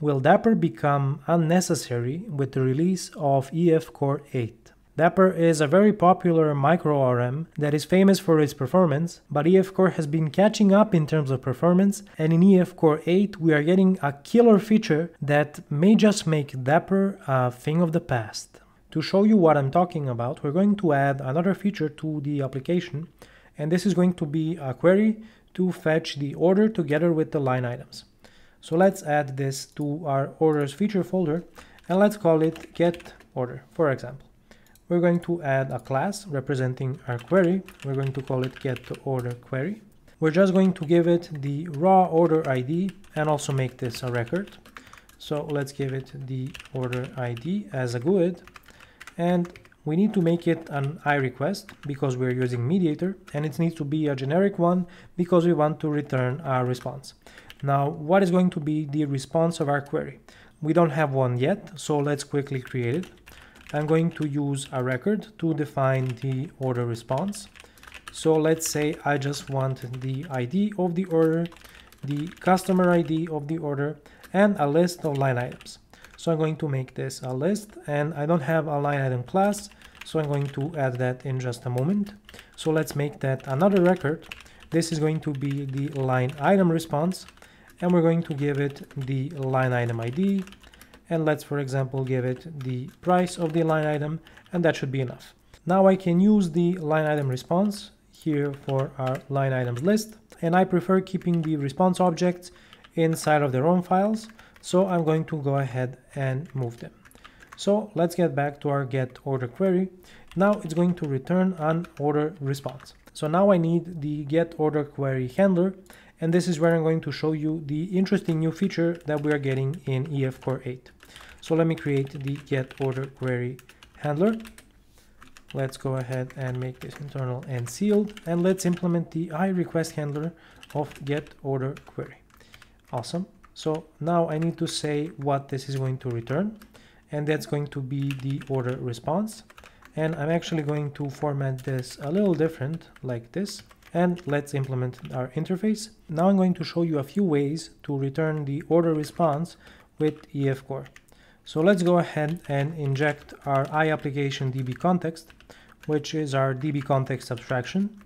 will Dapper become unnecessary with the release of EF Core 8? Dapper is a very popular micro ORM that is famous for its performance, but EF Core has been catching up in terms of performance, and in EF Core 8 we are getting a killer feature that may just make Dapper a thing of the past. To show you what I'm talking about, we're going to add another feature to the application, and this is going to be a query to fetch the order together with the line items. So let's add this to our orders feature folder and let's call it get order, for example. We're going to add a class representing our query. We're going to call it get order query. We're just going to give it the raw order ID and also make this a record. So let's give it the order ID as a GUID and we need to make it an I request because we're using MediatR and it needs to be a generic one because we want to return our response. Now, what is going to be the response of our query? We don't have one yet, so let's quickly create it. I'm going to use a record to define the order response. So let's say I just want the ID of the order, the customer ID of the order, and a list of line items. So I'm going to make this a list and I don't have a line item class, so I'm going to add that in just a moment. So let's make that another record. This is going to be the line item response and we're going to give it the line item ID and let's for example give it the price of the line item and that should be enough. Now I can use the line item response here for our line items list and I prefer keeping the response objects inside of their own files so I'm going to go ahead and move them. So let's get back to our get order query. Now it's going to return an order response. So now I need the get order query handler and this is where I'm going to show you the interesting new feature that we are getting in EF Core 8. So let me create the get order query handler. Let's go ahead and make this internal and sealed and let's implement the I request handler of get order query. Awesome. So now I need to say what this is going to return and that's going to be the order response. And I'm actually going to format this a little different like this and let's implement our interface. Now I'm going to show you a few ways to return the order response with EF Core. So let's go ahead and inject our iApplication DB context, which is our DB context abstraction.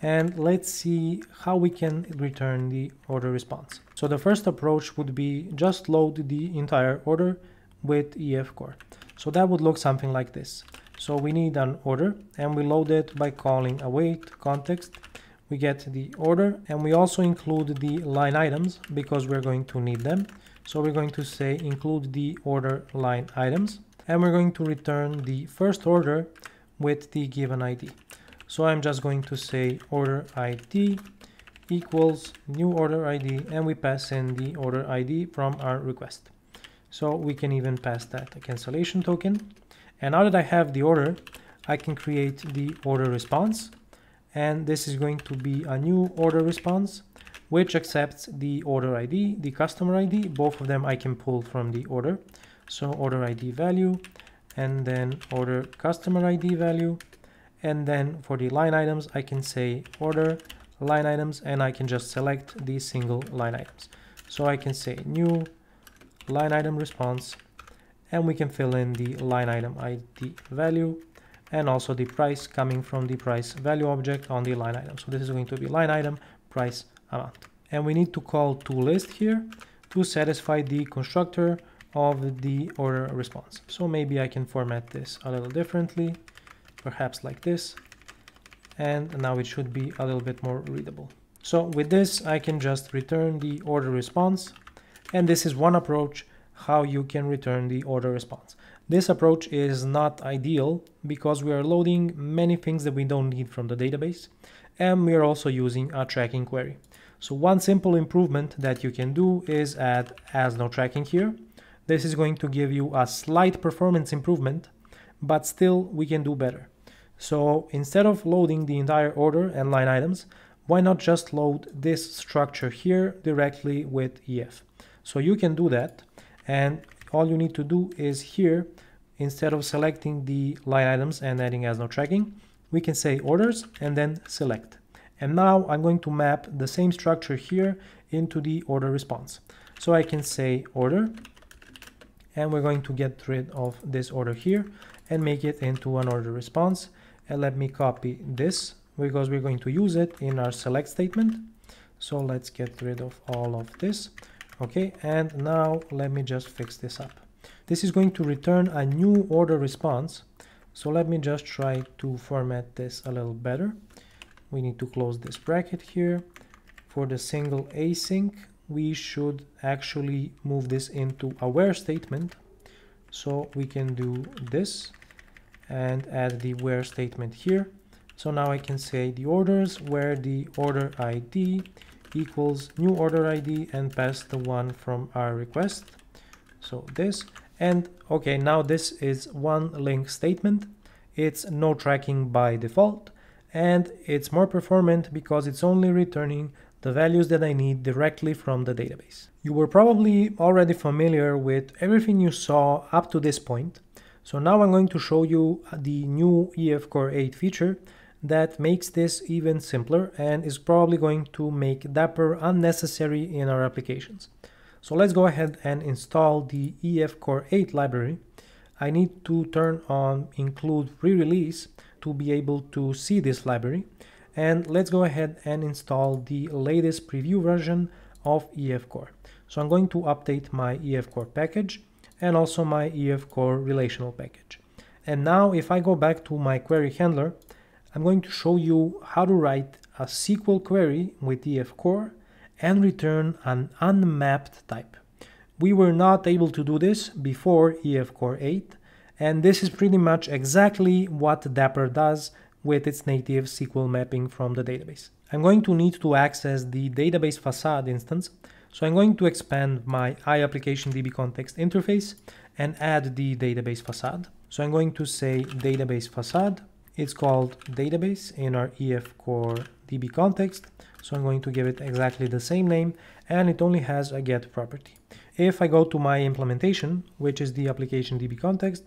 And let's see how we can return the order response. So the first approach would be just load the entire order with EF Core. So that would look something like this. So we need an order and we load it by calling await context we get the order and we also include the line items because we're going to need them. So we're going to say include the order line items and we're going to return the first order with the given ID. So I'm just going to say order ID equals new order ID and we pass in the order ID from our request. So we can even pass that a cancellation token. And now that I have the order, I can create the order response and this is going to be a new order response which accepts the order ID, the customer ID, both of them I can pull from the order. So order ID value and then order customer ID value. And then for the line items, I can say order line items and I can just select the single line items. So I can say new line item response and we can fill in the line item ID value and also the price coming from the price value object on the line item. So this is going to be line item price amount. And we need to call toList here to satisfy the constructor of the order response. So maybe I can format this a little differently, perhaps like this. And now it should be a little bit more readable. So with this, I can just return the order response. And this is one approach how you can return the order response. This approach is not ideal because we are loading many things that we don't need from the database and we are also using a tracking query. So one simple improvement that you can do is add as no tracking here. This is going to give you a slight performance improvement, but still we can do better. So instead of loading the entire order and line items, why not just load this structure here directly with EF? So you can do that and all you need to do is here, instead of selecting the line items and adding as no tracking, we can say orders and then select. And now I'm going to map the same structure here into the order response. So I can say order and we're going to get rid of this order here and make it into an order response and let me copy this because we're going to use it in our select statement so let's get rid of all of this okay and now let me just fix this up. This is going to return a new order response. So let me just try to format this a little better. We need to close this bracket here. For the single async we should actually move this into a where statement. So we can do this and add the where statement here. So now I can say the orders where the order ID equals new order ID and pass the one from our request. So this and okay now this is one LINQ statement. It's no tracking by default and it's more performant because it's only returning the values that I need directly from the database. You were probably already familiar with everything you saw up to this point, so now I'm going to show you the new EF Core 8 feature that makes this even simpler and is probably going to make Dapper unnecessary in our applications. So let's go ahead and install the EF Core 8 library. I need to turn on include pre-release to be able to see this library and let's go ahead and install the latest preview version of EF Core. So I'm going to update my EF Core package and also my EF Core relational package. And now if I go back to my query handler, I'm going to show you how to write a SQL query with EF Core and return an unmapped type. We were not able to do this before EF Core 8, and this is pretty much exactly what Dapper does with its native SQL mapping from the database. I'm going to need to access the database facade instance, so I'm going to expand my iApplication context interface and add the database facade. So I'm going to say database facade. It's called database in our EF core DB context. So I'm going to give it exactly the same name and it only has a get property. If I go to my implementation, which is the application DB context,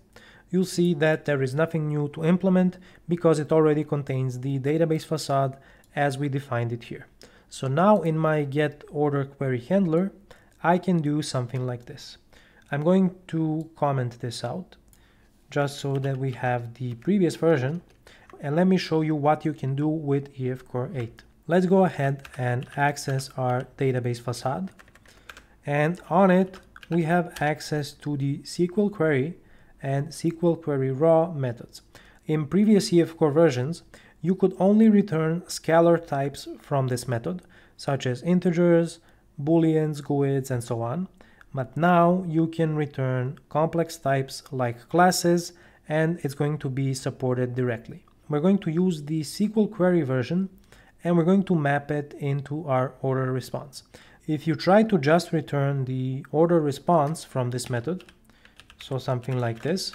you'll see that there is nothing new to implement because it already contains the database facade as we defined it here. So now in my get order query handler, I can do something like this. I'm going to comment this out just so that we have the previous version and let me show you what you can do with EF Core 8. Let's go ahead and access our database facade and on it we have access to the SQL query and SQL Query Raw methods. In previous EF Core versions, you could only return scalar types from this method, such as integers, booleans, GUIDs, and so on. But now you can return complex types like classes, and it's going to be supported directly. We're going to use the SQL query version, and we're going to map it into our order response. If you try to just return the order response from this method, so something like this,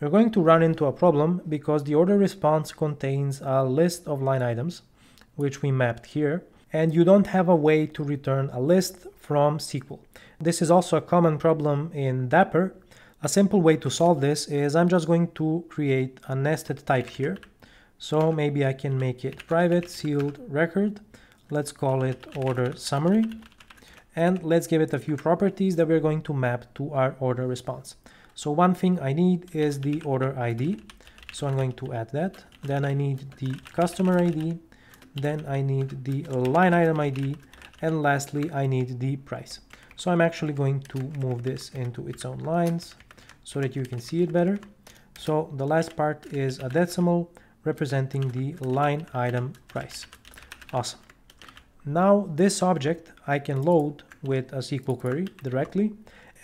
you're going to run into a problem because the order response contains a list of line items, which we mapped here, and you don't have a way to return a list from SQL. This is also a common problem in Dapper. A simple way to solve this is I'm just going to create a nested type here. So maybe I can make it private sealed record. Let's call it order summary. And let's give it a few properties that we're going to map to our order response. So one thing I need is the order ID. So I'm going to add that. Then I need the customer ID. Then I need the line item ID. And lastly, I need the price. So I'm actually going to move this into its own lines so that you can see it better. So the last part is a decimal representing the line item price. Awesome. Now this object I can load with a SQL query directly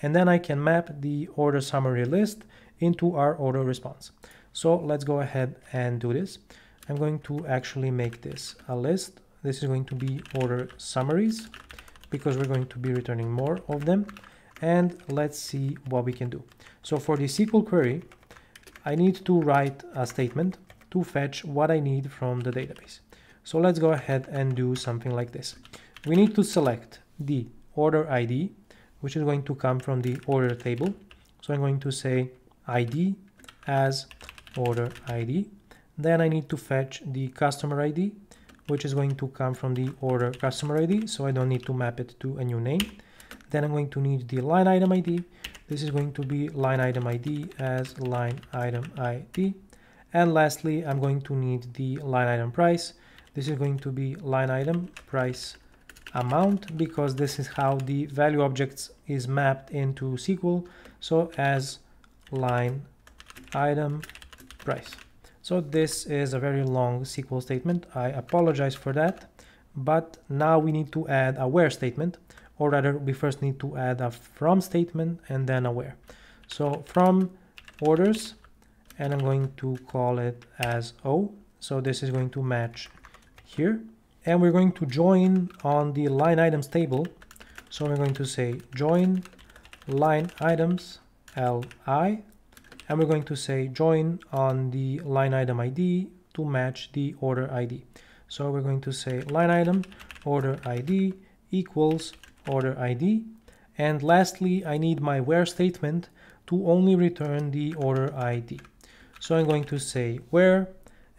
and then I can map the order summary list into our order response. So let's go ahead and do this. I'm going to actually make this a list. This is going to be order summaries because we're going to be returning more of them. And let's see what we can do. So for the SQL query, I need to write a statement to fetch what I need from the database. So let's go ahead and do something like this. We need to select the order ID which is going to come from the order table. So I'm going to say ID as order ID. Then I need to fetch the customer ID, which is going to come from the order customer ID. So I don't need to map it to a new name. Then I'm going to need the line item ID. this is going to be line item ID as line item ID. And lastly, I'm going to need the line item price. This is going to be line item price amount because this is how the value objects is mapped into SQL. So as line item price. So this is a very long SQL statement. I apologize for that, but now we need to add a where statement, or rather we first need to add a from statement and then a where. So from orders, and I'm going to call it as O. So this is going to match here. And we're going to join on the line items table. So we're going to say join line items li and we're going to say join on the line item ID to match the order ID. So we're going to say line item order ID equals order ID. And lastly, I need my where statement to only return the order ID. So I'm going to say where,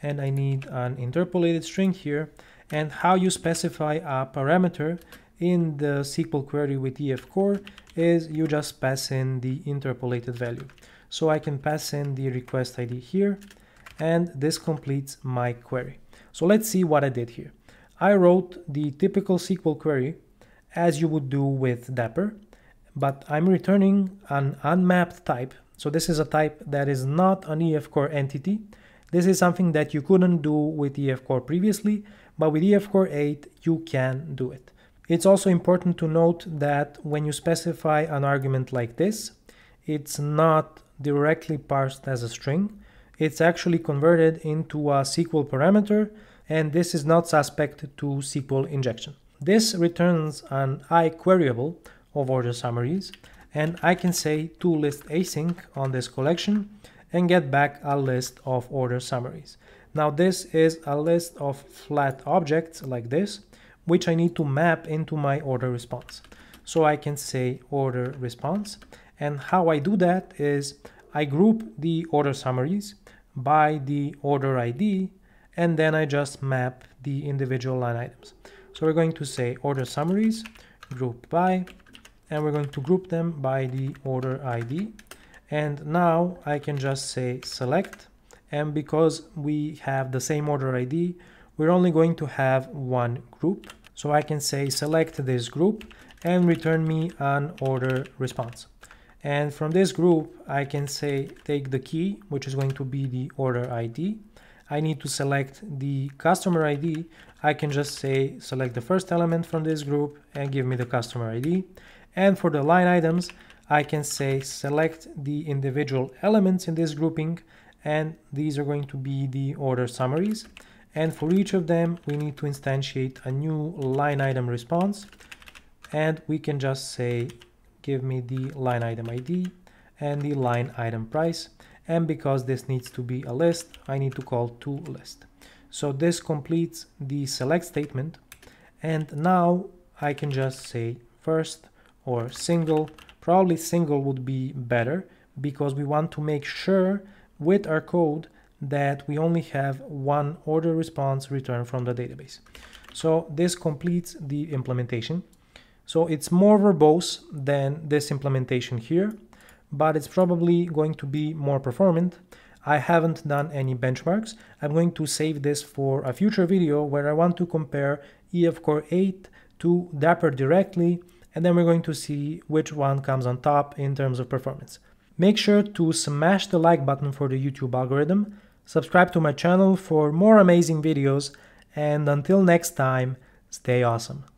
and I need an interpolated string here, and how you specify a parameter in the SQL query with EF Core is you just pass in the interpolated value. So I can pass in the request ID here, and this completes my query. So let's see what I did here. I wrote the typical SQL query as you would do with Dapper, but I'm returning an unmapped type. So this is a type that is not an EF Core entity. This is something that you couldn't do with EF Core previously, but with EF Core 8, you can do it. It's also important to note that when you specify an argument like this, it's not directly parsed as a string. It's actually converted into a SQL parameter, and this is not suspect to SQL injection. This returns an iQueryable of order summaries, and I can say toList async on this collection and get back a list of order summaries. Now this is a list of flat objects like this, which I need to map into my order response. So I can say order response and how I do that is I group the order summaries by the order ID and then I just map the individual line items. So we're going to say order summaries group by and we're going to group them by the order ID and now I can just say select and because we have the same order ID we're only going to have one group. So I can say select this group and return me an order response and from this group, I can say take the key, which is going to be the order ID. I need to select the customer ID. I can just say select the first element from this group and give me the customer ID. And for the line items, I can say select the individual elements in this grouping and these are going to be the order summaries. And for each of them, we need to instantiate a new line item response and we can just say give me the line item ID and the line item price. And because this needs to be a list, I need to call to list. So this completes the select statement. And now I can just say first or single. Probably single would be better because we want to make sure with our code that we only have one order response returned from the database. So this completes the implementation. So it's more verbose than this implementation here, but it's probably going to be more performant. I haven't done any benchmarks. I'm going to save this for a future video where I want to compare EF Core 8 to Dapper directly, and then we're going to see which one comes on top in terms of performance. Make sure to smash the like button for the YouTube algorithm, subscribe to my channel for more amazing videos, and until next time, stay awesome.